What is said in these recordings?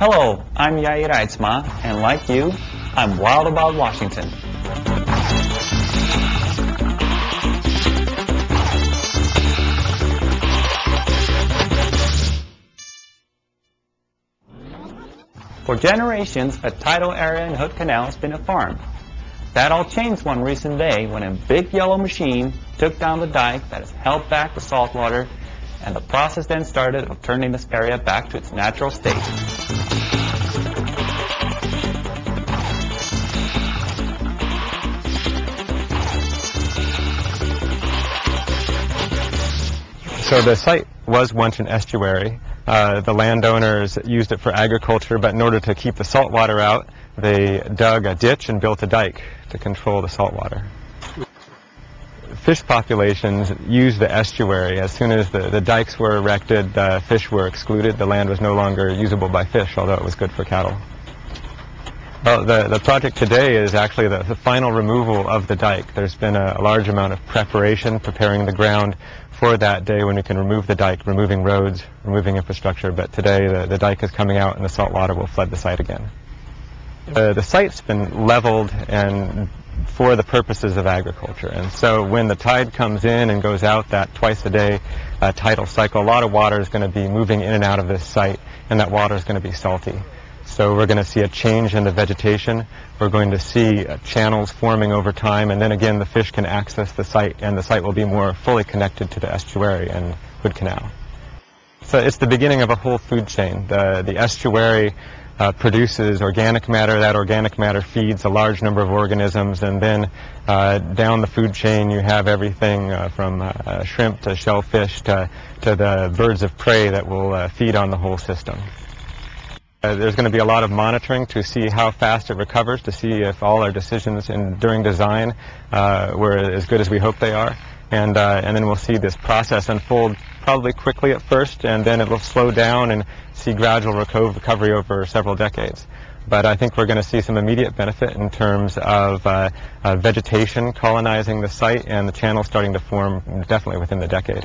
Hello, I'm Jair Reitsma, and like you, I'm wild about Washington. For generations, a tidal area in Hood Canal has been a farm. That all changed one recent day when a big yellow machine took down the dike that has held back the saltwater, and the process then started of turning this area back to its natural state. So the site was once an estuary. Uh, the landowners used it for agriculture, but in order to keep the salt water out, they dug a ditch and built a dike to control the salt water. Fish populations used the estuary. As soon as the, the dikes were erected, the fish were excluded. The land was no longer usable by fish, although it was good for cattle. Well, the, the project today is actually the, the final removal of the dike. There's been a, a large amount of preparation, preparing the ground for that day when we can remove the dike, removing roads, removing infrastructure. But today the, the dike is coming out and the salt water will flood the site again. Uh, the site's been leveled and for the purposes of agriculture. And so when the tide comes in and goes out that twice a day uh, tidal cycle, a lot of water is going to be moving in and out of this site, and that water is going to be salty. So we're going to see a change in the vegetation. We're going to see uh, channels forming over time, and then again the fish can access the site, and the site will be more fully connected to the estuary and Hood Canal. So it's the beginning of a whole food chain. The, the estuary uh, produces organic matter. That organic matter feeds a large number of organisms, and then uh, down the food chain you have everything uh, from uh, shrimp to shellfish to, to the birds of prey that will uh, feed on the whole system. Uh, there's going to be a lot of monitoring to see how fast it recovers, to see if all our decisions in, during design uh, were as good as we hope they are. And, uh, and then we'll see this process unfold probably quickly at first, and then it will slow down and see gradual reco recovery over several decades. But I think we're going to see some immediate benefit in terms of uh, uh, vegetation colonizing the site and the channel starting to form definitely within the decade.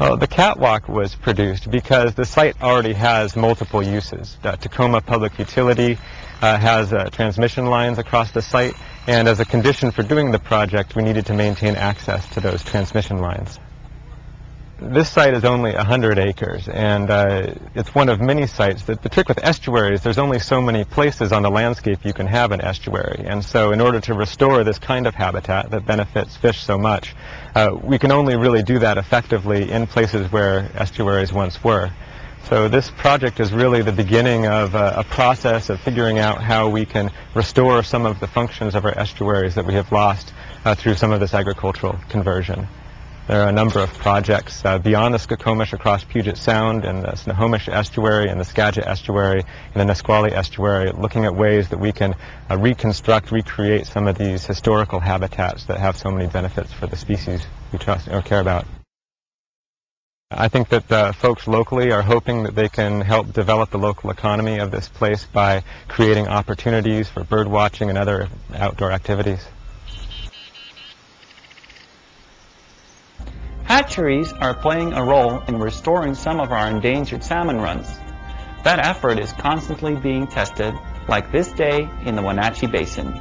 Well, the catwalk was produced because the site already has multiple uses. Tacoma Public Utility uh, has uh, transmission lines across the site, and as a condition for doing the project, we needed to maintain access to those transmission lines. This site is only 100 acres, and uh, it's one of many sites that, the trick with estuaries, there's only so many places on the landscape you can have an estuary. And so in order to restore this kind of habitat that benefits fish so much, uh, we can only really do that effectively in places where estuaries once were. So this project is really the beginning of a, a, process of figuring out how we can restore some of the functions of our estuaries that we have lost uh, through some of this agricultural conversion. There are a number of projects uh, beyond the Skokomish across Puget Sound and the Snohomish Estuary and the Skagit Estuary and the Nisqually Estuary, looking at ways that we can uh, reconstruct, recreate some of these historical habitats that have so many benefits for the species we trust or care about. I think that uh, folks locally are hoping that they can help develop the local economy of this place by creating opportunities for bird watching and other outdoor activities. Hatcheries are playing a role in restoring some of our endangered salmon runs. That effort is constantly being tested, like this day in the Wenatchee Basin.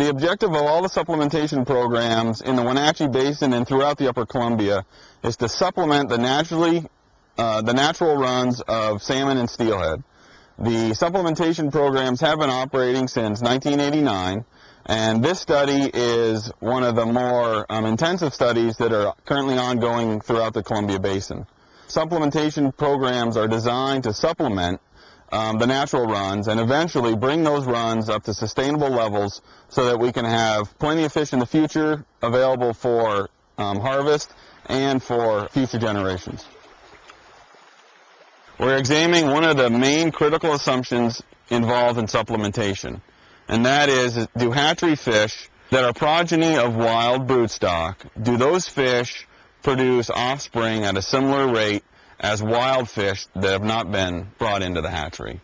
The objective of all the supplementation programs in the Wenatchee Basin and throughout the Upper Columbia is to supplement the naturally uh, the natural runs of salmon and steelhead. The supplementation programs have been operating since 1989, and this study is one of the more um, intensive studies that are currently ongoing throughout the Columbia Basin. Supplementation programs are designed to supplement um, the natural runs and eventually bring those runs up to sustainable levels so that we can have plenty of fish in the future available for um, harvest and for future generations. We're examining one of the main critical assumptions involved in supplementation, and that is, do hatchery fish that are progeny of wild broodstock, do those fish produce offspring at a similar rate as wild fish that have not been brought into the hatchery?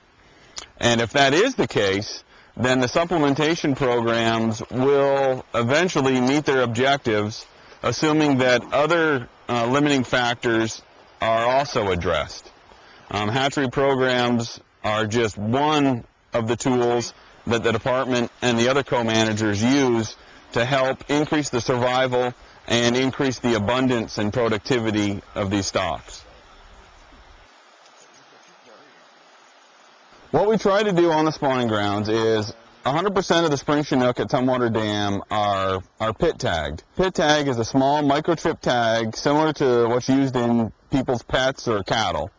And if that is the case, then the supplementation programs will eventually meet their objectives assuming that other uh, limiting factors are also addressed. Um, hatchery programs are just one of the tools that the department and the other co-managers use to help increase the survival and increase the abundance and productivity of these stocks. What we try to do on the spawning grounds is 100% of the spring Chinook at Tumwater Dam are, are pit tagged. Pit tag is a small microchip tag similar to what's used in people's pets or cattle.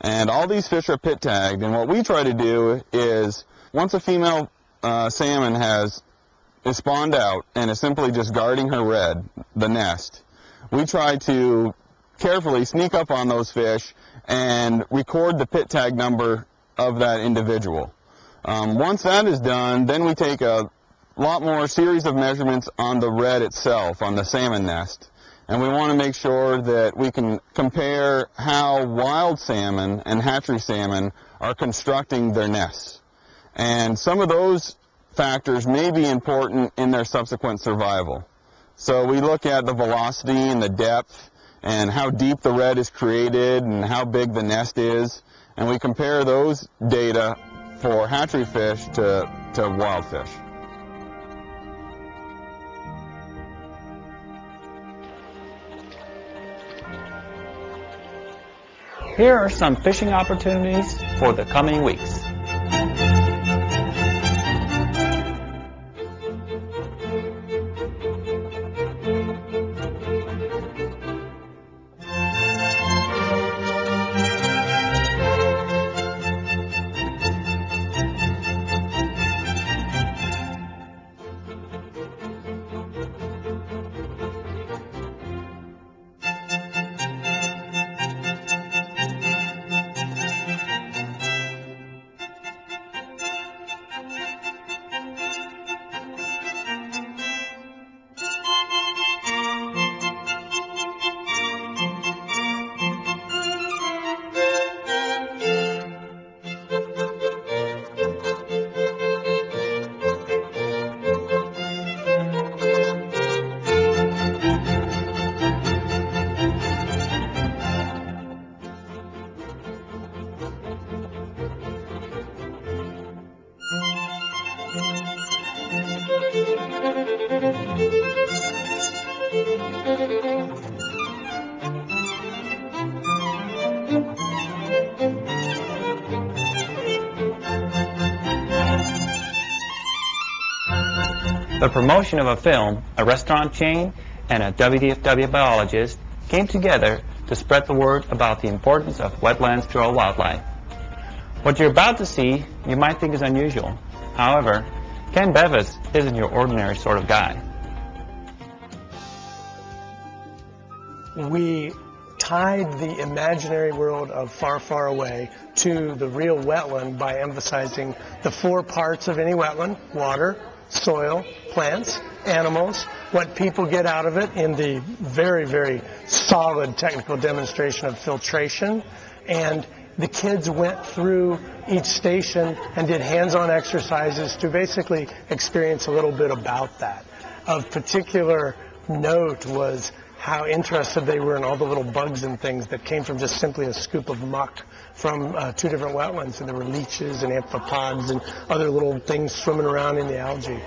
And all these fish are pit tagged. And what we try to do is once a female uh, salmon has is spawned out and is simply just guarding her redd, the nest, we try to carefully sneak up on those fish and record the pit tag number of that individual. Um, once that is done, then we take a lot more series of measurements on the redd itself, on the salmon nest. And we want to make sure that we can compare how wild salmon and hatchery salmon are constructing their nests. And some of those factors may be important in their subsequent survival. So we look at the velocity and the depth and how deep the redd is created and how big the nest is. And we compare those data for hatchery fish to, to wild fish. Here are some fishing opportunities for the coming weeks. The promotion of a film, a restaurant chain, and a WDFW biologist came together to spread the word about the importance of wetlands to our wildlife. What you're about to see you might think is unusual. However, Ken Bevis isn't your ordinary sort of guy. we tied the imaginary world of far, far away to the real wetland by emphasizing the four parts of any wetland, water, soil, plants, animals, what people get out of it in the very, very solid technical demonstration of filtration. And the kids went through each station and did hands-on exercises to basically experience a little bit about that. Of particular note was how interested they were in all the little bugs and things that came from just simply a scoop of muck from uh, two different wetlands. And there were leeches and amphipods and other little things swimming around in the algae.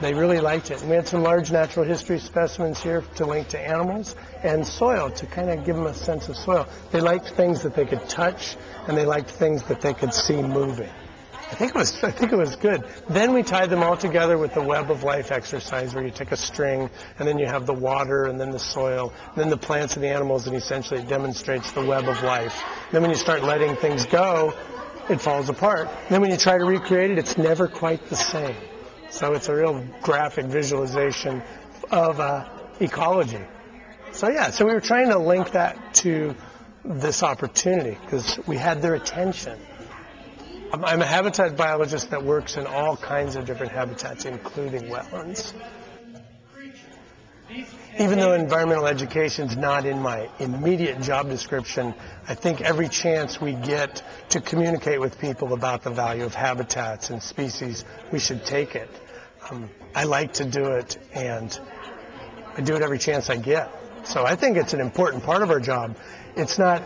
They really liked it. And we had some large natural history specimens here to link to animals and soil to kind of give them a sense of soil. They liked things that they could touch and they liked things that they could see moving. I think it was I think it was good. Then we tied them all together with the web of life exercise where you take a string and then you have the water and then the soil, and then the plants and the animals and essentially it demonstrates the web of life. Then when you start letting things go, it falls apart. Then when you try to recreate it, it's never quite the same. So it's a real graphic visualization of uh, ecology. So yeah, so we were trying to link that to this opportunity because we had their attention. I'm a habitat biologist that works in all kinds of different habitats, including wetlands. Even though environmental education is not in my immediate job description, I think every chance we get to communicate with people about the value of habitats and species, we should take it. Um, I like to do it, and I do it every chance I get. So I think it's an important part of our job. It's not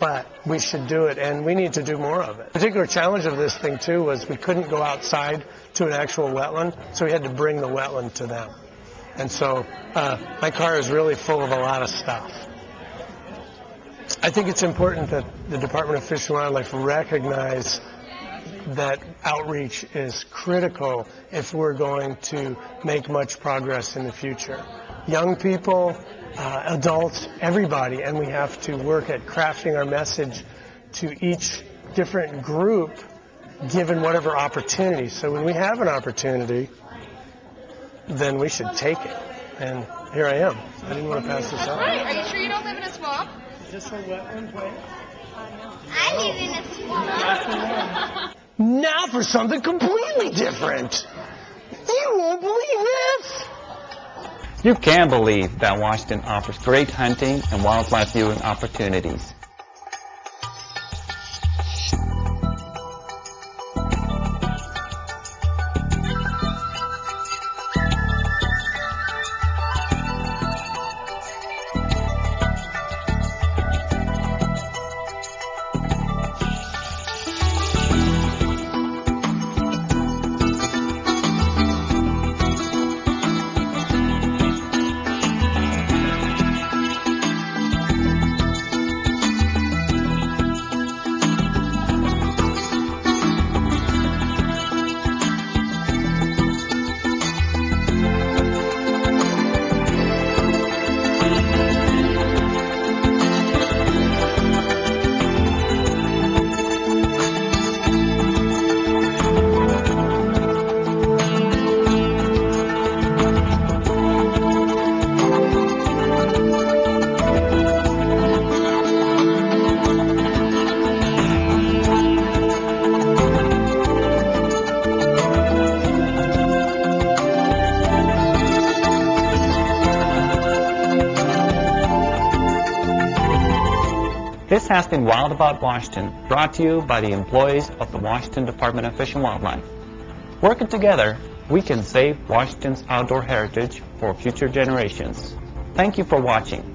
but we should do it, and we need to do more of it. The particular challenge of this thing, too, was we couldn't go outside to an actual wetland, so we had to bring the wetland to them. And so uh, my car is really full of a lot of stuff. I think it's important that the Department of Fish and Wildlife recognize that outreach is critical if we're going to make much progress in the future. Young people, uh, adults, everybody, and we have to work at crafting our message to each different group given whatever opportunity. So when we have an opportunity, then we should take it. And here I am. I didn't want to pass this up. Right. Are you sure you don't live in a swamp? Is this a wetland place? I live in a swamp. Now for something completely different. You won't believe this. You can believe that Washington offers great hunting and wildlife viewing opportunities. This has been Wild About Washington, brought to you by the employees of the Washington Department of Fish and Wildlife. Working together, we can save Washington's outdoor heritage for future generations. Thank you for watching.